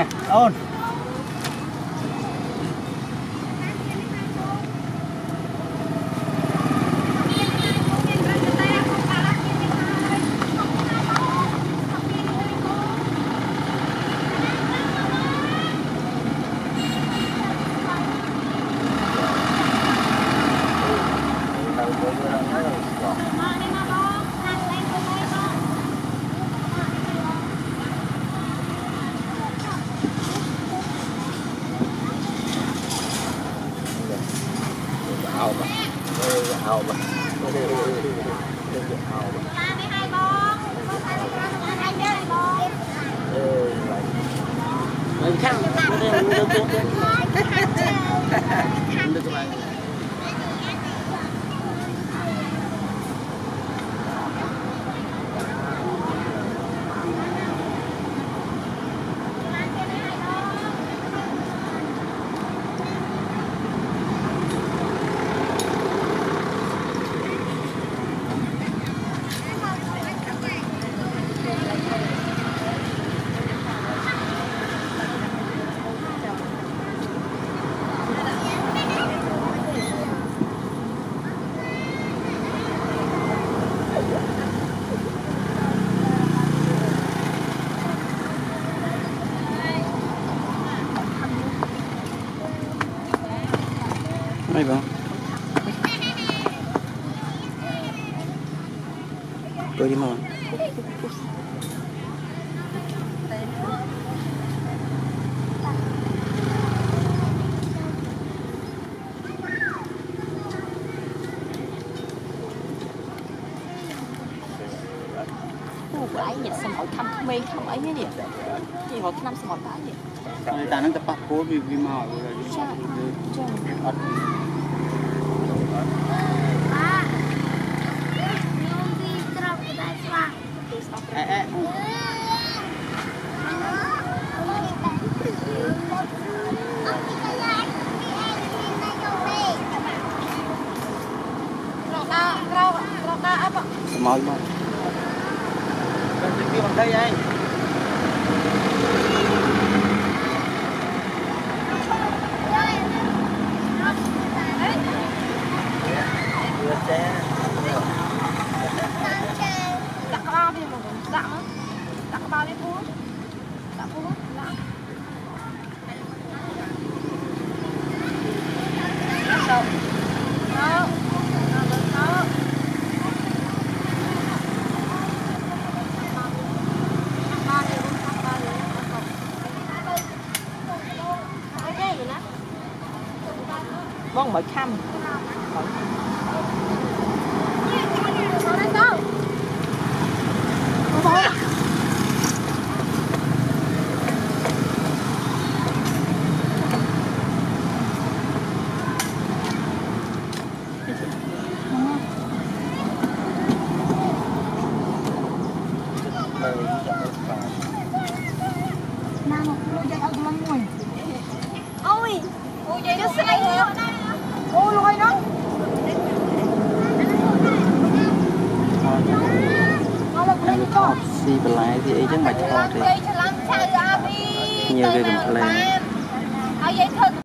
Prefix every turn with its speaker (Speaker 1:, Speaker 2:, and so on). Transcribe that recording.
Speaker 1: Oh. On. អោបអើអោបអើអោប
Speaker 2: តានេះឲ្យបង Aí vão.
Speaker 1: Tô de mão. ខាងទៅទៅទៅទៅទៅទៅ
Speaker 3: មិនបងទៅ đi មក
Speaker 4: ពូឯងញាតសំអុយខំក្មេងខំអីនេះនេះនិយាយរកឆ្នាំសំអុយដែរនេះ
Speaker 3: តែហ្នឹងទៅប៉ះគោលវាវាមកវា
Speaker 4: ចាចា
Speaker 3: អត់
Speaker 2: បាទខ្ញុំទីត្រប់ក្តែស្វា
Speaker 3: អែអែ
Speaker 2: រកដល់រករកដល់អត់
Speaker 3: ស្មោចមក
Speaker 1: kia bằng đây anh. con mở Vâng,
Speaker 2: 700 Nào, lôi dây ốc lông mùi Ôi, lôi dây ốc lông mùi អូយអូយយកស្អីអូលុយនោះមកលើកលេងចុះ
Speaker 3: ស៊ីបន្លែស៊ីអីចឹងមិនថតទេ
Speaker 2: យាយឆ្លងឆៅអាពី
Speaker 3: ញៀវវាកំ pl ែង
Speaker 2: ហើយយាយធ្វើ